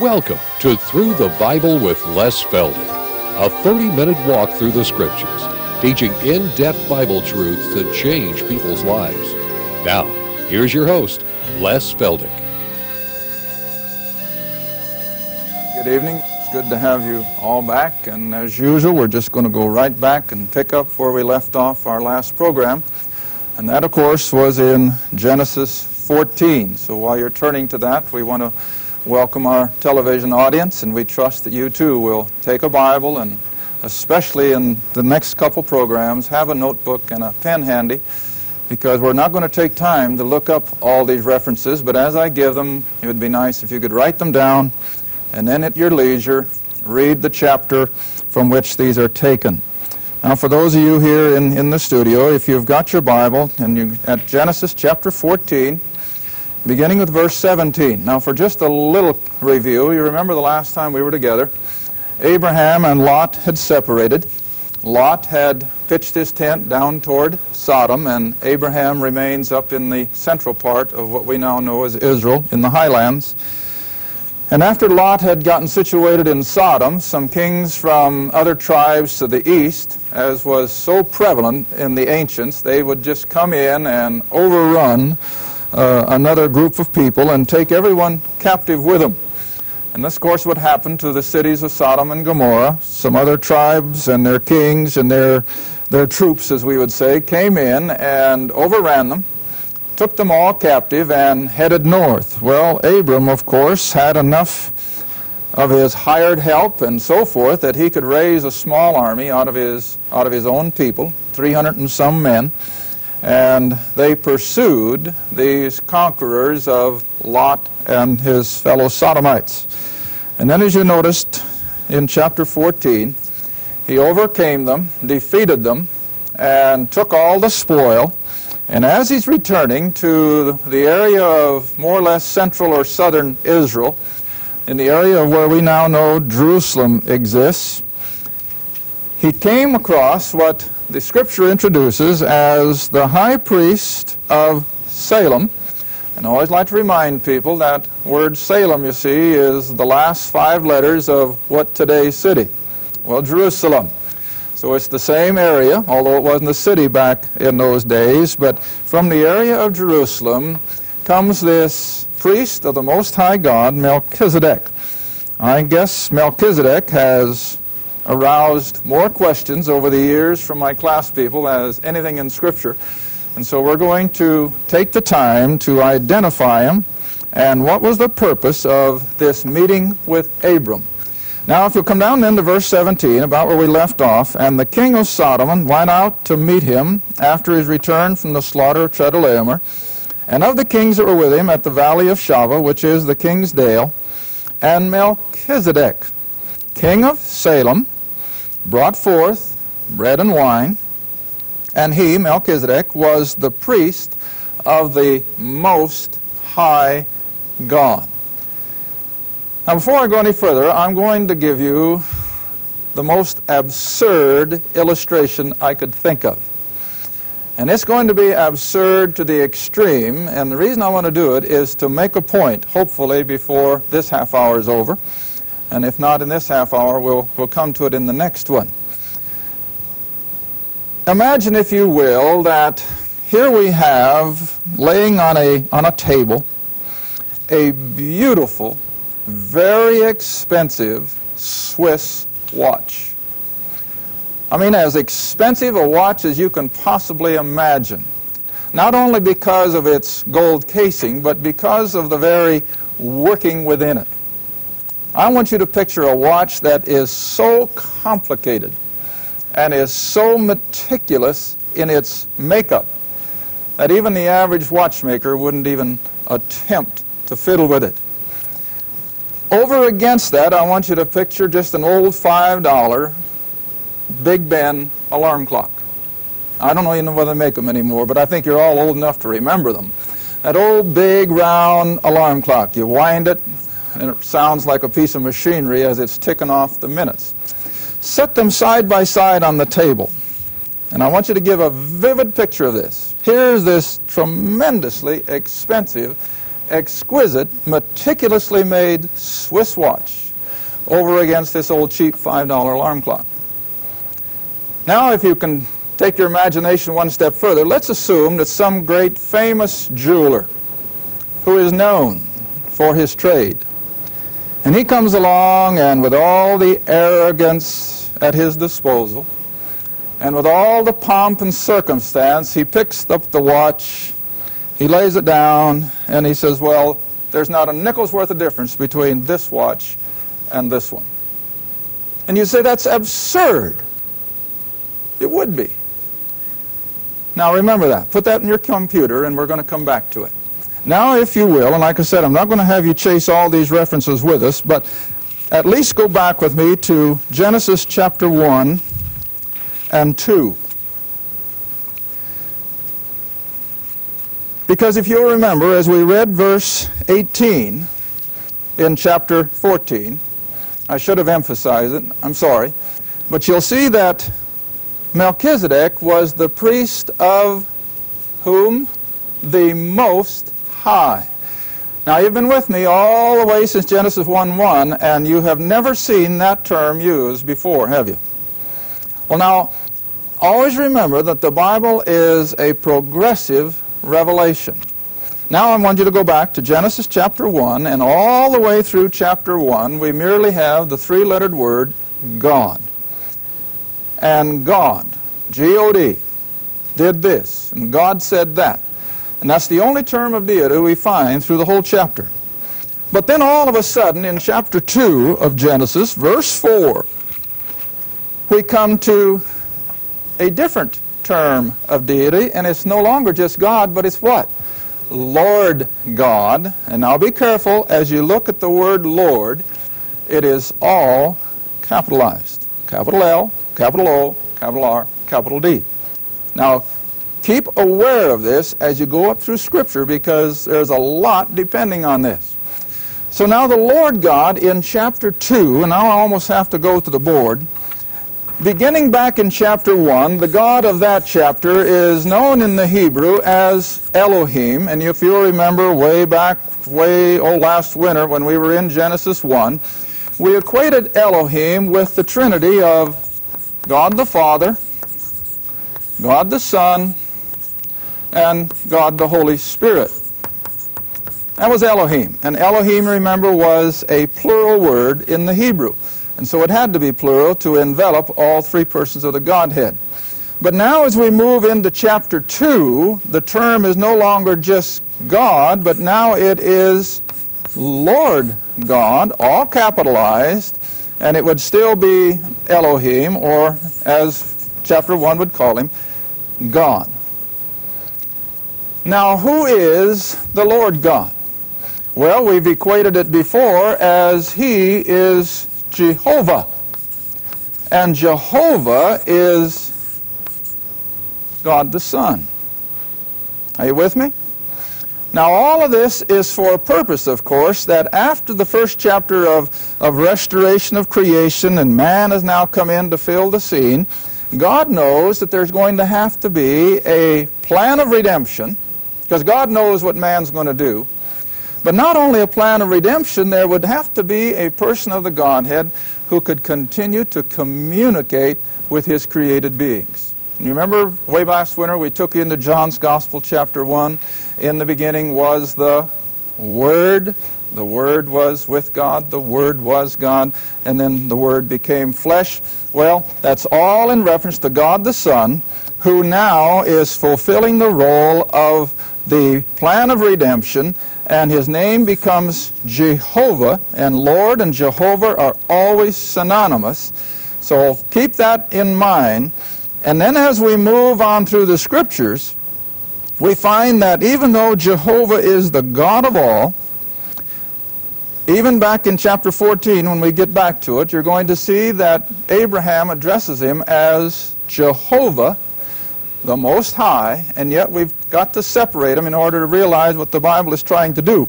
Welcome to Through the Bible with Les Feldick, a 30 minute walk through the scriptures, teaching in depth Bible truths that change people's lives. Now, here's your host, Les Feldick. Good evening. It's good to have you all back. And as usual, we're just going to go right back and pick up where we left off our last program. And that, of course, was in Genesis 14. So while you're turning to that, we want to welcome our television audience, and we trust that you too will take a Bible and especially in the next couple programs, have a notebook and a pen handy because we're not going to take time to look up all these references, but as I give them, it would be nice if you could write them down and then at your leisure, read the chapter from which these are taken. Now, for those of you here in, in the studio, if you've got your Bible and you at Genesis chapter 14, beginning with verse 17. Now, for just a little review, you remember the last time we were together, Abraham and Lot had separated. Lot had pitched his tent down toward Sodom, and Abraham remains up in the central part of what we now know as Israel, in the highlands. And after Lot had gotten situated in Sodom, some kings from other tribes to the east, as was so prevalent in the ancients, they would just come in and overrun uh, another group of people and take everyone captive with them. And this, of course, would happen to the cities of Sodom and Gomorrah. Some other tribes and their kings and their, their troops, as we would say, came in and overran them, took them all captive, and headed north. Well, Abram, of course, had enough of his hired help and so forth that he could raise a small army out of his, out of his own people, 300 and some men and they pursued these conquerors of Lot and his fellow Sodomites. And then, as you noticed in chapter 14, he overcame them, defeated them, and took all the spoil. And as he's returning to the area of more or less central or southern Israel, in the area where we now know Jerusalem exists, he came across what the scripture introduces as the high priest of Salem. And I always like to remind people that word Salem, you see, is the last five letters of what today's city? Well, Jerusalem. So it's the same area, although it wasn't a city back in those days. But from the area of Jerusalem comes this priest of the Most High God, Melchizedek. I guess Melchizedek has aroused more questions over the years from my class people as anything in Scripture. And so we're going to take the time to identify him and what was the purpose of this meeting with Abram. Now, if you'll come down then to verse 17, about where we left off, and the king of Sodom went out to meet him after his return from the slaughter of Chedorlaomer, and of the kings that were with him at the valley of Shaveh, which is the king's dale, and Melchizedek, king of Salem, brought forth bread and wine, and he, Melchizedek, was the priest of the Most High God. Now, before I go any further, I'm going to give you the most absurd illustration I could think of. And it's going to be absurd to the extreme, and the reason I want to do it is to make a point, hopefully, before this half hour is over. And if not in this half hour, we'll, we'll come to it in the next one. Imagine, if you will, that here we have laying on a, on a table a beautiful, very expensive Swiss watch. I mean, as expensive a watch as you can possibly imagine. Not only because of its gold casing, but because of the very working within it. I want you to picture a watch that is so complicated and is so meticulous in its makeup that even the average watchmaker wouldn't even attempt to fiddle with it. Over against that, I want you to picture just an old $5 Big Ben alarm clock. I don't know even whether they make them anymore, but I think you're all old enough to remember them. That old big round alarm clock. You wind it, and it sounds like a piece of machinery as it's ticking off the minutes. Set them side by side on the table. And I want you to give a vivid picture of this. Here's this tremendously expensive exquisite, meticulously made Swiss watch over against this old cheap $5 alarm clock. Now, if you can take your imagination one step further, let's assume that some great famous jeweler who is known for his trade, and he comes along and with all the arrogance at his disposal, and with all the pomp and circumstance, he picks up the watch, he lays it down, and he says, well, there's not a nickel's worth of difference between this watch and this one. And you say, that's absurd. It would be. Now remember that. Put that in your computer, and we're going to come back to it. Now, if you will, and like I said, I'm not going to have you chase all these references with us, but at least go back with me to Genesis chapter 1 and 2. Because if you'll remember, as we read verse 18 in chapter 14, I should have emphasized it, I'm sorry, but you'll see that Melchizedek was the priest of whom? The Most High. Now, you've been with me all the way since Genesis 1 1, and you have never seen that term used before, have you? Well, now, always remember that the Bible is a progressive revelation. Now, I want you to go back to Genesis chapter 1, and all the way through chapter 1, we merely have the three lettered word God and God, G-O-D, did this, and God said that. And that's the only term of deity we find through the whole chapter. But then all of a sudden, in chapter 2 of Genesis, verse 4, we come to a different term of deity, and it's no longer just God, but it's what? Lord God. And now be careful, as you look at the word Lord, it is all capitalized. Capital L, capital O, capital R, capital D. Now, keep aware of this as you go up through Scripture because there's a lot depending on this. So now the Lord God in chapter 2, and now I almost have to go to the board. Beginning back in chapter 1, the God of that chapter is known in the Hebrew as Elohim. And if you'll remember way back, way, oh, last winter when we were in Genesis 1, we equated Elohim with the Trinity of God the Father, God the Son, and God the Holy Spirit. That was Elohim. And Elohim, remember, was a plural word in the Hebrew. And so it had to be plural to envelop all three persons of the Godhead. But now as we move into chapter 2, the term is no longer just God, but now it is Lord God, all capitalized, and it would still be Elohim, or as chapter 1 would call him, God. Now, who is the Lord God? Well, we've equated it before as He is Jehovah. And Jehovah is God the Son. Are you with me? Now, all of this is for a purpose, of course, that after the first chapter of, of restoration of creation and man has now come in to fill the scene, God knows that there's going to have to be a plan of redemption, because God knows what man's going to do. But not only a plan of redemption, there would have to be a person of the Godhead who could continue to communicate with his created beings. You remember way last winter we took into John's Gospel, chapter 1, in the beginning was the Word. The Word was with God. The Word was God. And then the Word became flesh. Well, that's all in reference to God the Son, who now is fulfilling the role of the plan of redemption. And his name becomes Jehovah. And Lord and Jehovah are always synonymous. So keep that in mind. And then as we move on through the scriptures, we find that even though Jehovah is the God of all, even back in chapter 14, when we get back to it, you're going to see that Abraham addresses him as Jehovah, the Most High, and yet we've got to separate them in order to realize what the Bible is trying to do.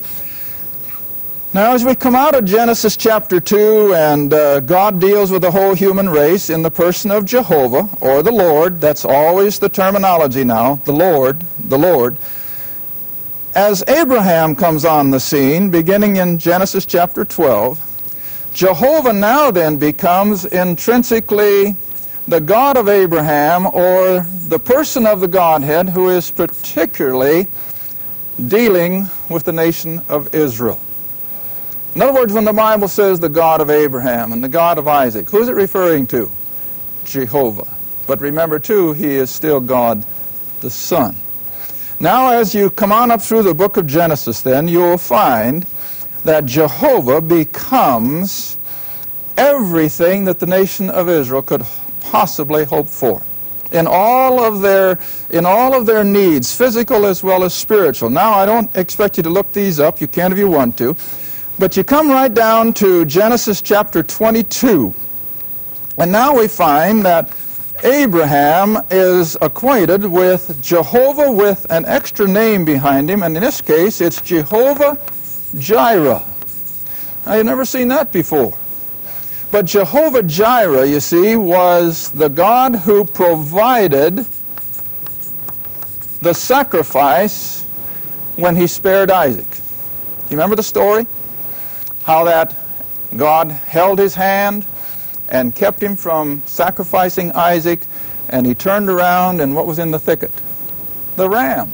Now, as we come out of Genesis chapter 2, and uh, God deals with the whole human race in the person of Jehovah, or the Lord, that's always the terminology now, the Lord, the Lord. as Abraham comes on the scene, beginning in Genesis chapter 12, Jehovah now then becomes intrinsically the God of Abraham or the person of the Godhead who is particularly dealing with the nation of Israel. In other words, when the Bible says the God of Abraham and the God of Isaac, who is it referring to? Jehovah. But remember, too, he is still God the Son. Now, as you come on up through the book of Genesis, then, you will find that Jehovah becomes everything that the nation of Israel could possibly hope for. In all of their in all of their needs, physical as well as spiritual. Now I don't expect you to look these up, you can if you want to. But you come right down to Genesis chapter 22. And now we find that Abraham is acquainted with Jehovah with an extra name behind him, and in this case it's Jehovah Jireh. I had never seen that before. But Jehovah Jireh, you see, was the God who provided the sacrifice when he spared Isaac. You remember the story? How that God held his hand and kept him from sacrificing Isaac, and he turned around, and what was in the thicket? The ram.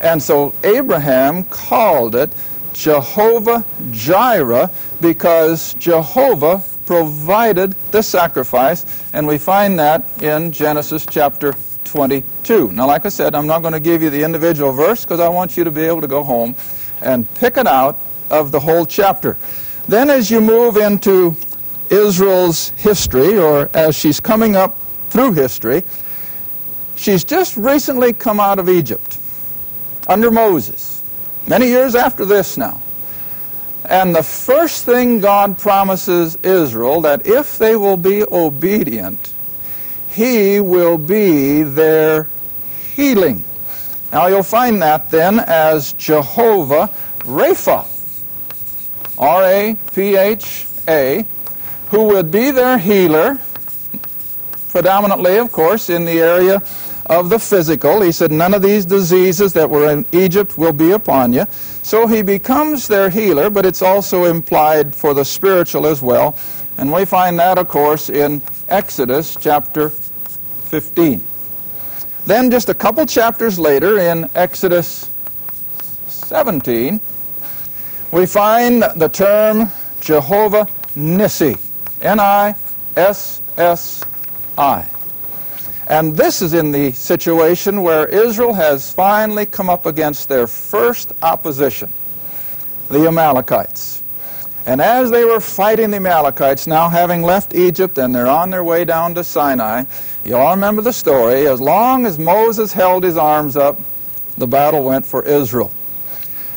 And so Abraham called it Jehovah Jireh because Jehovah provided the sacrifice, and we find that in Genesis chapter 22. Now, like I said, I'm not going to give you the individual verse because I want you to be able to go home and pick it out of the whole chapter. Then, as you move into Israel's history, or as she's coming up through history, she's just recently come out of Egypt under Moses, many years after this now. And the first thing God promises Israel that if they will be obedient, He will be their healing. Now you'll find that then as Jehovah Rapha, R-A-P-H-A, who would be their healer, predominantly, of course, in the area of the physical. He said, none of these diseases that were in Egypt will be upon you. So he becomes their healer, but it's also implied for the spiritual as well. And we find that, of course, in Exodus chapter 15. Then just a couple chapters later, in Exodus 17, we find the term Jehovah Nissi. N-I-S-S-I. And this is in the situation where Israel has finally come up against their first opposition, the Amalekites. And as they were fighting the Amalekites, now having left Egypt and they're on their way down to Sinai, you all remember the story. As long as Moses held his arms up, the battle went for Israel.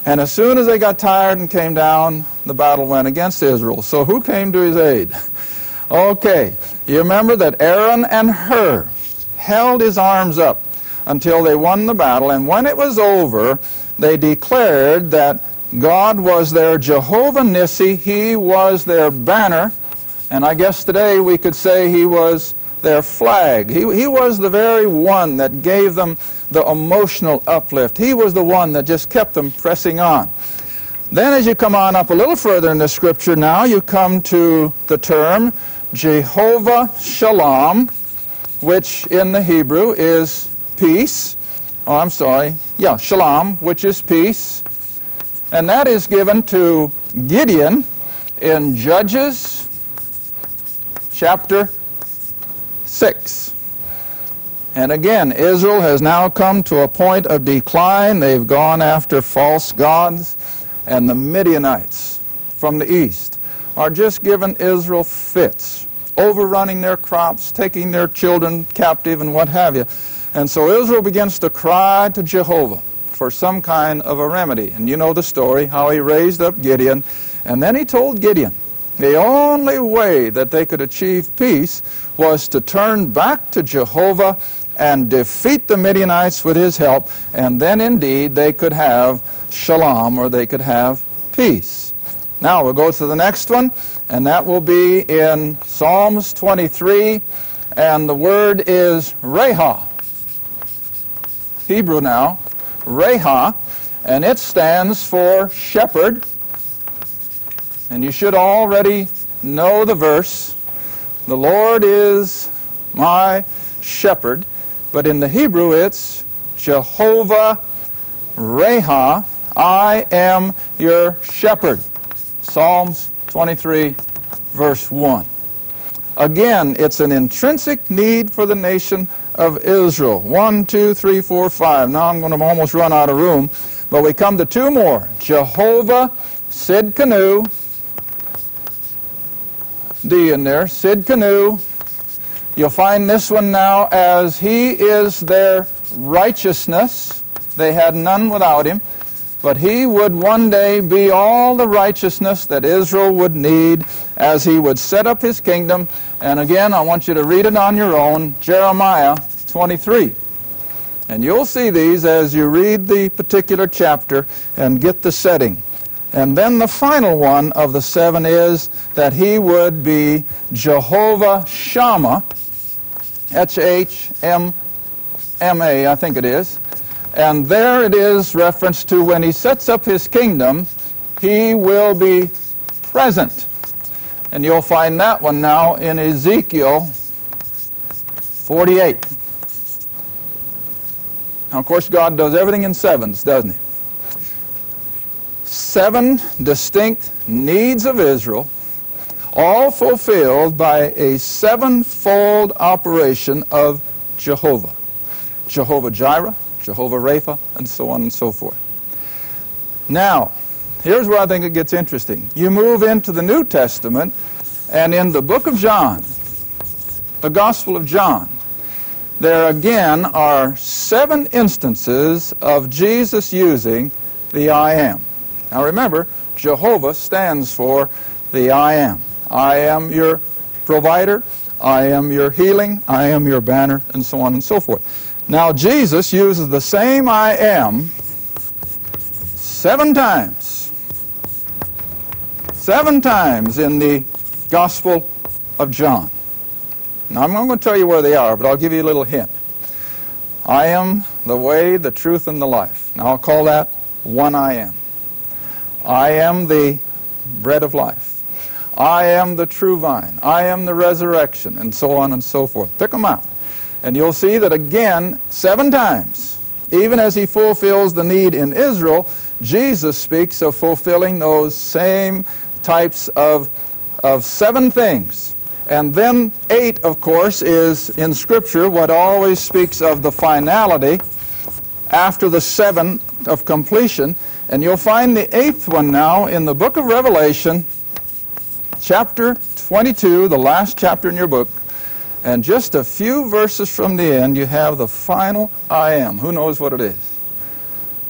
And as soon as they got tired and came down, the battle went against Israel. So who came to his aid? Okay, you remember that Aaron and Hur held his arms up until they won the battle, and when it was over, they declared that God was their Jehovah Nissi, He was their banner, and I guess today we could say He was their flag. He, he was the very one that gave them the emotional uplift. He was the one that just kept them pressing on. Then as you come on up a little further in the scripture now, you come to the term Jehovah Shalom, which in the Hebrew is peace. Oh, I'm sorry. Yeah, Shalom, which is peace. And that is given to Gideon in Judges chapter 6. And again, Israel has now come to a point of decline. They've gone after false gods, and the Midianites from the east are just giving Israel fits, overrunning their crops, taking their children captive, and what have you. And so Israel begins to cry to Jehovah for some kind of a remedy. And you know the story, how he raised up Gideon. And then he told Gideon the only way that they could achieve peace was to turn back to Jehovah and defeat the Midianites with his help. And then indeed they could have shalom, or they could have peace. Now we'll go to the next one, and that will be in Psalms 23, and the word is Reha. Hebrew now, Reha, and it stands for shepherd. And you should already know the verse. The Lord is my shepherd. But in the Hebrew, it's Jehovah Reha. I am your shepherd. Psalms 23, verse 1. Again, it's an intrinsic need for the nation of Israel. One, two, three, four, five. Now I'm going to almost run out of room. But we come to two more. Jehovah Sidkenu. D in there. Sidkenu. You'll find this one now as He is their righteousness. They had none without Him. But He would one day be all the righteousness that Israel would need as He would set up His kingdom. And again, I want you to read it on your own. Jeremiah 23. And you'll see these as you read the particular chapter and get the setting. And then the final one of the seven is that he would be Jehovah Shammah, H-H-M-M-A, I think it is. And there it is reference to when he sets up his kingdom, he will be present. And you'll find that one now in Ezekiel 48. Now, of course, God does everything in sevens, doesn't he? Seven distinct needs of Israel, all fulfilled by a sevenfold operation of Jehovah. Jehovah Jireh, Jehovah Rapha, and so on and so forth. Now, here's where I think it gets interesting. You move into the New Testament, and in the book of John, the Gospel of John, there again are seven instances of Jesus using the I am. Now remember, Jehovah stands for the I am. I am your provider, I am your healing, I am your banner, and so on and so forth. Now Jesus uses the same I am seven times. Seven times in the Gospel of John. Now, I'm not going to tell you where they are, but I'll give you a little hint. I am the way, the truth, and the life. Now, I'll call that one I am. I am the bread of life. I am the true vine. I am the resurrection, and so on and so forth. Pick them out. And you'll see that again, seven times, even as he fulfills the need in Israel, Jesus speaks of fulfilling those same types of, of seven things and then eight, of course, is in Scripture what always speaks of the finality after the seven of completion. And you'll find the eighth one now in the book of Revelation, chapter 22, the last chapter in your book. And just a few verses from the end, you have the final I am. Who knows what it is?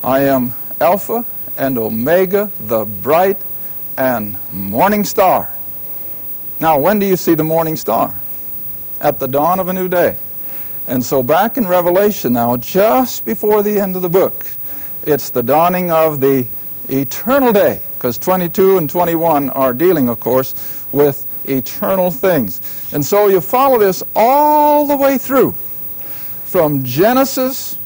I am Alpha and Omega, the bright and morning star. Now, when do you see the morning star? At the dawn of a new day. And so back in Revelation now, just before the end of the book, it's the dawning of the eternal day, because 22 and 21 are dealing, of course, with eternal things. And so you follow this all the way through, from Genesis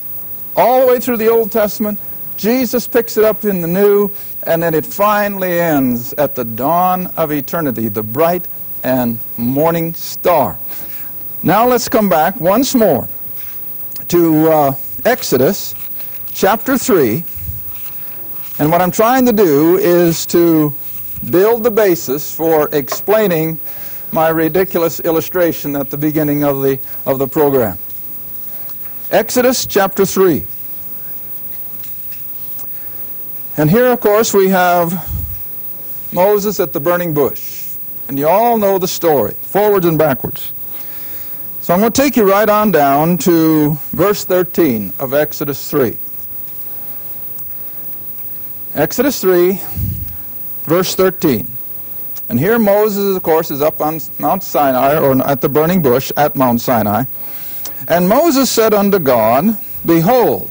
all the way through the Old Testament. Jesus picks it up in the New, and then it finally ends at the dawn of eternity, the bright and morning star. Now let's come back once more to uh, Exodus chapter 3. And what I'm trying to do is to build the basis for explaining my ridiculous illustration at the beginning of the, of the program. Exodus chapter 3. And here, of course, we have Moses at the burning bush. And you all know the story, forwards and backwards. So I'm going to take you right on down to verse 13 of Exodus 3. Exodus 3, verse 13. And here Moses, of course, is up on Mount Sinai, or at the burning bush at Mount Sinai. And Moses said unto God, Behold,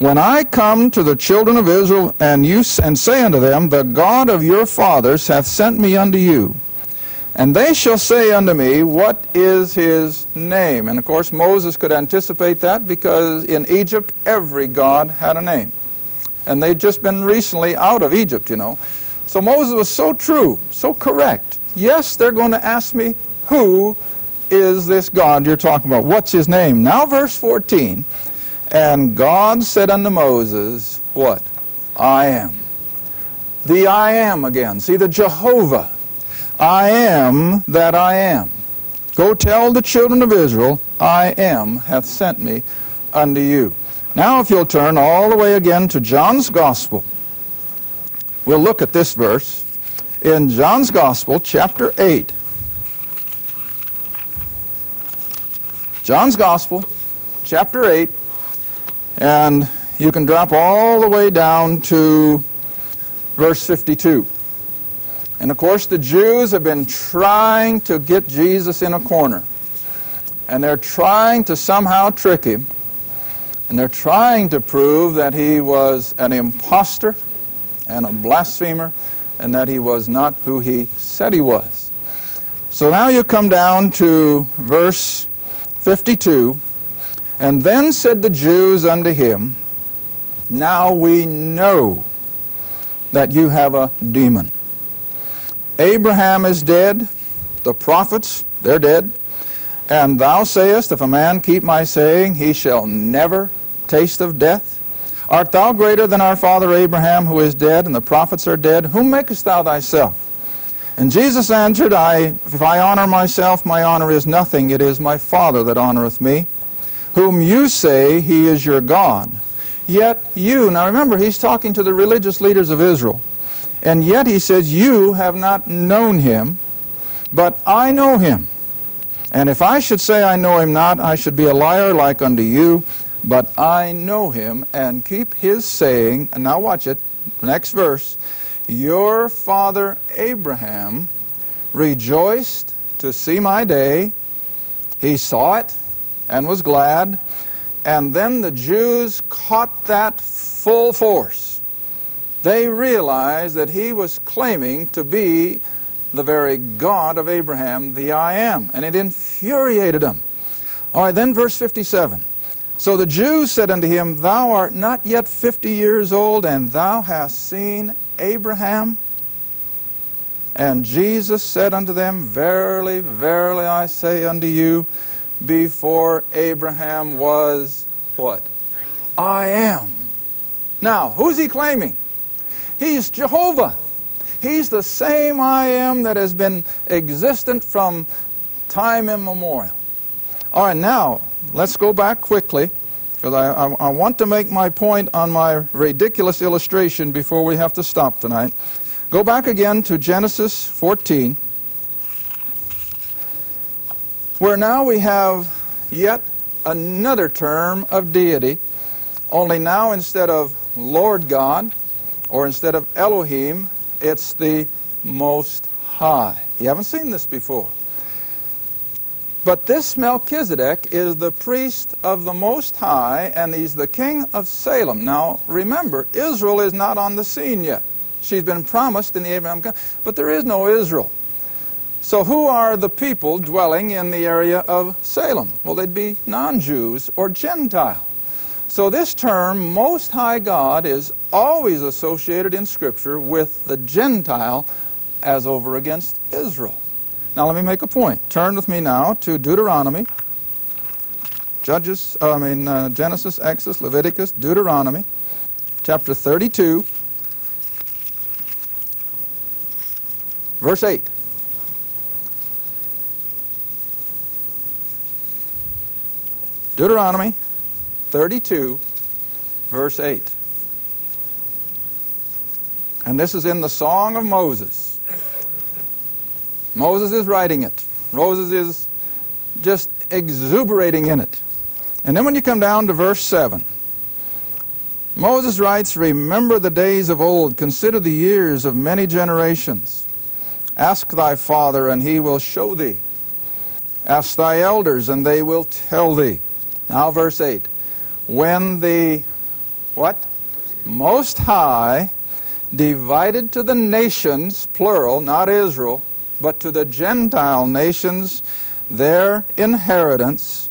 when I come to the children of Israel, and you and say unto them, The God of your fathers hath sent me unto you, and they shall say unto me, What is his name? And of course, Moses could anticipate that because in Egypt every god had a name. And they'd just been recently out of Egypt, you know. So Moses was so true, so correct. Yes, they're going to ask me, who is this God you're talking about? What's his name? Now, verse 14. And God said unto Moses, What? I am. The I am again. See, the Jehovah. I am that I am. Go tell the children of Israel, I am hath sent me unto you. Now, if you'll turn all the way again to John's Gospel, we'll look at this verse in John's Gospel, chapter 8. John's Gospel, chapter 8, and you can drop all the way down to verse 52. And of course, the Jews have been trying to get Jesus in a corner. And they're trying to somehow trick him. And they're trying to prove that he was an impostor and a blasphemer and that he was not who he said he was. So now you come down to verse 52. And then said the Jews unto him, Now we know that you have a demon. Abraham is dead, the prophets, they're dead. And thou sayest, If a man keep my saying, he shall never taste of death. Art thou greater than our father Abraham, who is dead, and the prophets are dead? Whom makest thou thyself? And Jesus answered, I, If I honor myself, my honor is nothing. It is my Father that honoreth me, whom you say he is your God. Yet you, now remember, he's talking to the religious leaders of Israel. And yet he says, You have not known him, but I know him. And if I should say I know him not, I should be a liar like unto you. But I know him and keep his saying. And now watch it. Next verse. Your father Abraham rejoiced to see my day. He saw it and was glad. And then the Jews caught that full force. They realized that he was claiming to be the very God of Abraham, the I am. And it infuriated them. All right, then verse 57. So the Jews said unto him, Thou art not yet fifty years old, and thou hast seen Abraham? And Jesus said unto them, Verily, verily, I say unto you, before Abraham was what? I am. Now, who's he claiming? He's Jehovah. He's the same I am that has been existent from time immemorial. All right, now, let's go back quickly because I, I, I, want to make my point on my ridiculous illustration before we have to stop tonight. Go back again to Genesis 14, where now we have yet another term of deity, only now instead of Lord God or instead of Elohim, it's the Most High. You haven't seen this before. But this Melchizedek is the priest of the Most High, and he's the king of Salem. Now, remember, Israel is not on the scene yet. She's been promised in the Abraham, but there is no Israel. So who are the people dwelling in the area of Salem? Well, they'd be non-Jews or Gentile. So this term, Most High God, is always associated in Scripture with the Gentile as over against Israel. Now let me make a point. Turn with me now to Deuteronomy. Judges, uh, I mean uh, Genesis, Exodus, Leviticus, Deuteronomy, chapter 32, verse 8. Deuteronomy 32, verse 8. And this is in the Song of Moses. Moses is writing it. Moses is just exuberating in it. And then when you come down to verse 7, Moses writes, Remember the days of old, consider the years of many generations. Ask thy father, and he will show thee. Ask thy elders, and they will tell thee. Now, verse 8. When the, what? Most High divided to the nations, plural, not Israel, but to the Gentile nations their inheritance,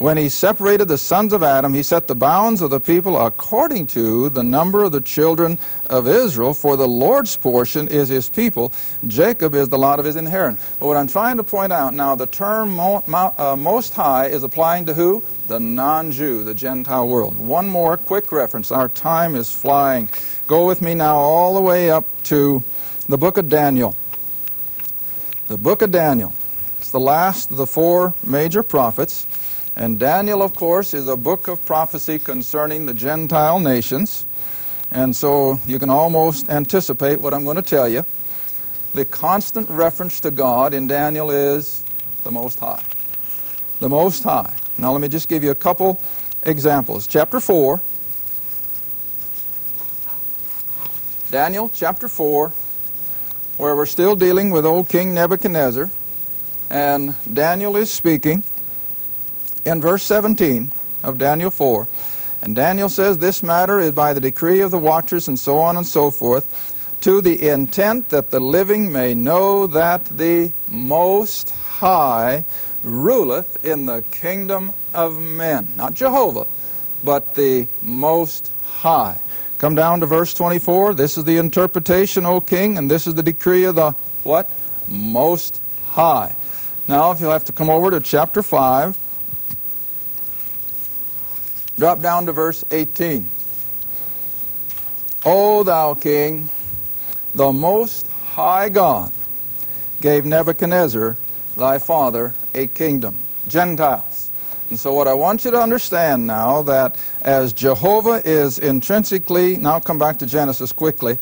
when he separated the sons of Adam, he set the bounds of the people according to the number of the children of Israel, for the Lord's portion is his people. Jacob is the lot of his inheritance. But what I'm trying to point out now, the term uh, Most High is applying to who? The non-Jew, the Gentile world. One more quick reference. Our time is flying. Go with me now all the way up to the book of Daniel. The book of Daniel. It's the last of the four major prophets. And Daniel, of course, is a book of prophecy concerning the Gentile nations. And so you can almost anticipate what I'm going to tell you. The constant reference to God in Daniel is the Most High. The Most High. Now let me just give you a couple examples. Chapter 4. Daniel chapter 4, where we're still dealing with old King Nebuchadnezzar. And Daniel is speaking in verse 17 of Daniel 4. And Daniel says, This matter is by the decree of the watchers, and so on and so forth, to the intent that the living may know that the Most High ruleth in the kingdom of men. Not Jehovah, but the Most High. Come down to verse 24. This is the interpretation, O king, and this is the decree of the what? Most High. Now, if you'll have to come over to chapter 5, Drop down to verse 18. O thou king, the most high God gave Nebuchadnezzar, thy father, a kingdom. Gentiles. And so what I want you to understand now that as Jehovah is intrinsically, now come back to Genesis quickly,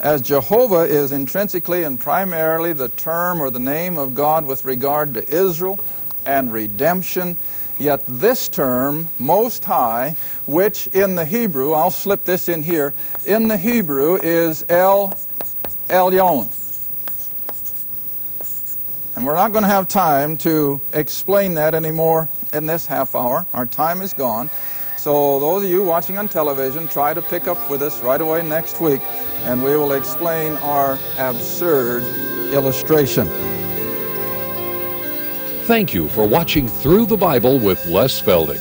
as Jehovah is intrinsically and primarily the term or the name of God with regard to Israel and redemption Yet this term, Most High, which in the Hebrew, I'll slip this in here, in the Hebrew is El Elyon. And we're not going to have time to explain that anymore in this half hour. Our time is gone. So those of you watching on television, try to pick up with us right away next week, and we will explain our absurd illustration. Thank you for watching Through the Bible with Les Feldick.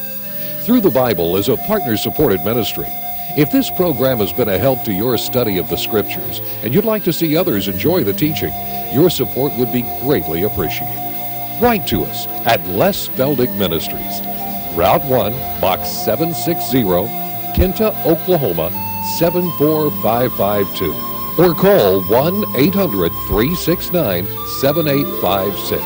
Through the Bible is a partner-supported ministry. If this program has been a help to your study of the Scriptures and you'd like to see others enjoy the teaching, your support would be greatly appreciated. Write to us at Les Feldick Ministries, Route 1, Box 760, Kinta, Oklahoma 74552, or call 1 800 369 7856.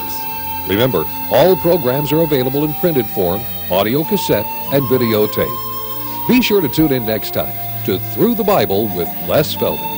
Remember, all programs are available in printed form, audio cassette, and videotape. Be sure to tune in next time to Through the Bible with Les Feldick.